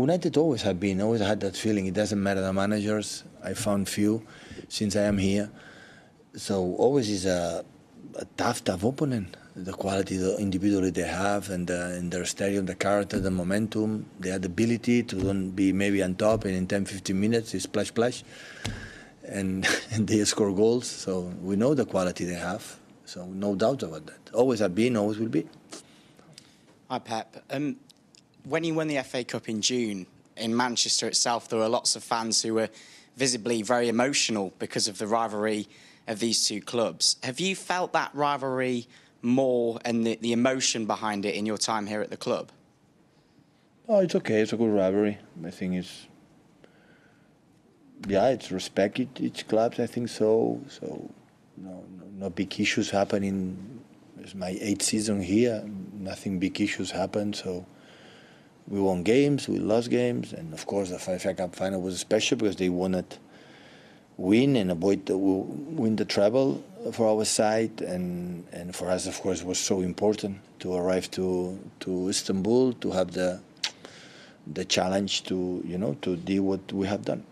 United always have been, always had that feeling. It doesn't matter the managers. I found few since I am here. So always is a, a tough, tough opponent. The quality, the individually they have, and uh, in their stadium, the character, the momentum, they the ability to don't be maybe on top, and in 10, 15 minutes, it's splash, splash, and, and they score goals. So we know the quality they have. So no doubt about that. Always have been, always will be. Hi, Pep. Um, when you won the FA Cup in June in Manchester itself, there were lots of fans who were visibly very emotional because of the rivalry of these two clubs. Have you felt that rivalry more and the, the emotion behind it in your time here at the club? Oh, it's okay. It's a good rivalry. I think it's yeah, it's respect each, each clubs. I think so. So no, no, no big issues happening. It's my eighth season here. Nothing big issues happened. So we won games, we lost games, and of course the FA Cup final was special because they wanted win and avoid the, win the treble for our side, and and for us, of course, was so important to arrive to to Istanbul to have the the challenge to you know to do what we have done.